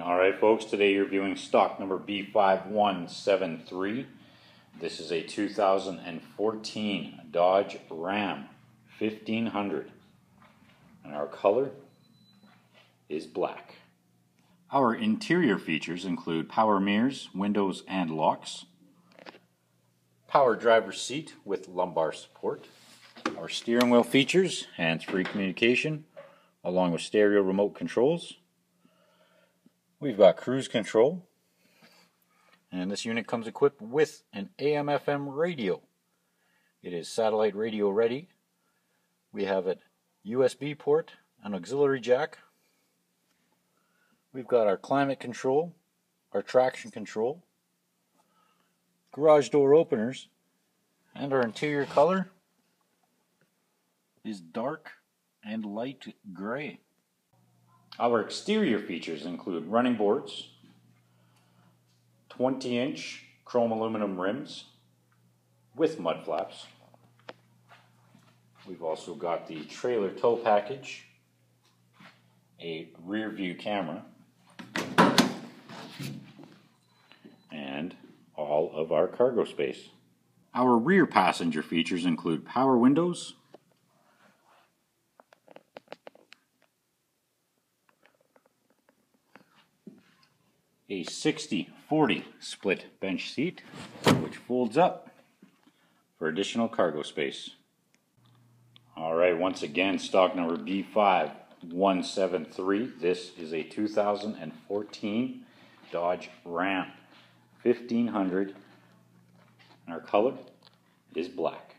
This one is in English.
All right, folks, today you're viewing stock number B5173. This is a 2014 Dodge Ram 1500. And our color is black. Our interior features include power mirrors, windows, and locks. Power driver seat with lumbar support. Our steering wheel features hands-free communication along with stereo remote controls. We've got cruise control. And this unit comes equipped with an AM FM radio. It is satellite radio ready. We have a USB port, an auxiliary jack. We've got our climate control, our traction control, garage door openers, and our interior color is dark and light gray. Our exterior features include running boards, 20 inch chrome aluminum rims with mud flaps. We've also got the trailer tow package, a rear view camera, and all of our cargo space. Our rear passenger features include power windows, a 60-40 split bench seat, which folds up for additional cargo space. All right, once again, stock number B5173. This is a 2014 Dodge Ram 1500. And our color is black.